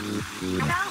Hello?